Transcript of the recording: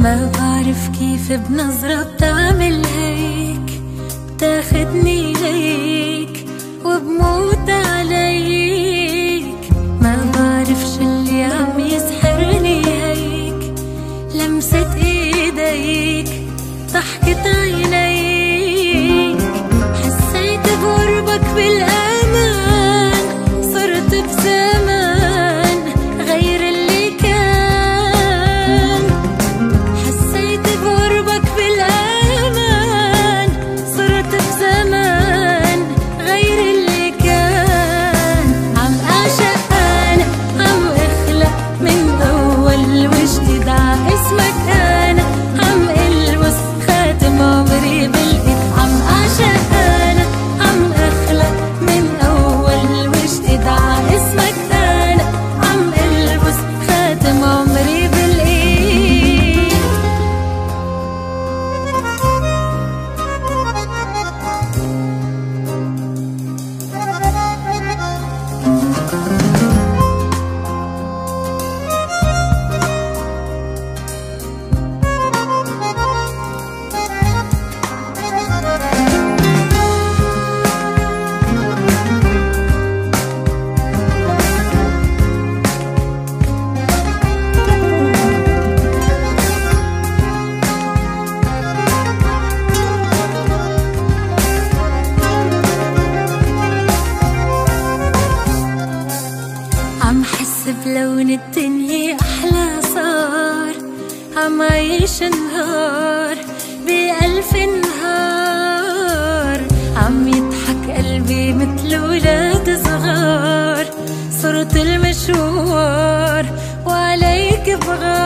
ما بعرف كيف بنظرة بتعمل هيك بتاخدني ليك. لمسة إيديك ضحكة عينيك. حسيت بقربك بالقلب believe in بلون الدنيا أحلى صار. عم عيش نهار بألف نهار. عم يضحك قلبي مثل ولاد صغار. صرت المشوار وعليك بغار.